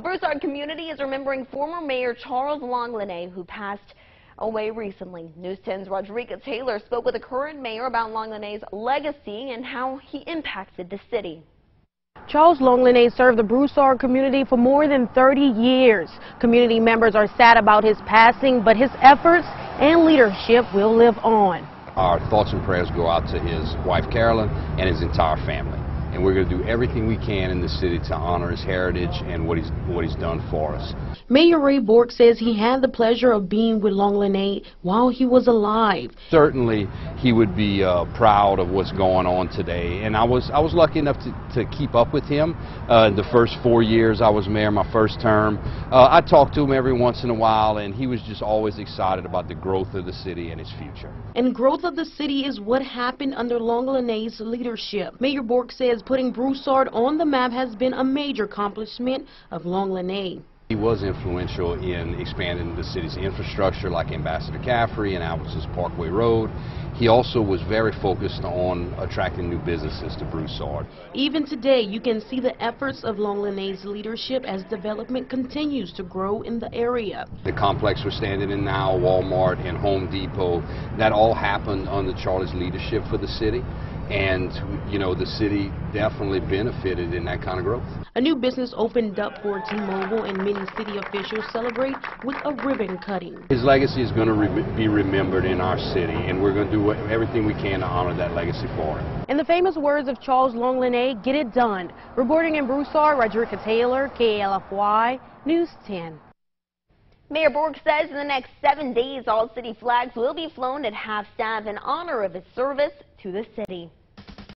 The Broussard community is remembering former Mayor Charles Langlinais, who passed away recently. News 10's Rodriguez Taylor spoke with the current mayor about Langlinais's legacy and how he impacted the city. Charles Langlinais served the Broussard community for more than 30 years. Community members are sad about his passing, but his efforts and leadership will live on. Our thoughts and prayers go out to his wife Carolyn and his entire family and we're going to do everything we can in the city to honor his heritage and what he's what he's done for us. Mayor Ray Bourque says he had the pleasure of being with Langlinais while he was alive. Certainly, he would be uh, proud of what's going on today, and I was I was lucky enough to, to keep up with him uh, the first four years I was mayor, my first term. Uh, I talked to him every once in a while, and he was just always excited about the growth of the city and its future. And growth of the city is what happened under Langlinais's leadership. Mayor Bourque says says putting Broussard on the map has been a major accomplishment of Langlinais. Was influential in expanding the city's infrastructure like Ambassador Caffery and Albertsons Parkway Road. He also was very focused on attracting new businesses to Broussard. Even today, you can see the efforts of Langlinais's leadership as development continues to grow in the area. The complex we're standing in now, Walmart and Home Depot, that all happened under Charlie's leadership for the city and you know the city definitely benefited in that kind of growth. A new business opened up for T-Mobile and many city officials celebrate with a ribbon cutting. His legacy is going to re be remembered in our city and we're going to do everything we can to honor that legacy for him. In the famous words of Charles Langlinais, get it done. Reporting in Broussard, Rodrika Taylor, KLFY, News 10. Mayor Bourque says in the next seven days, all city flags will be flown at half-staff in honor of his service to the city.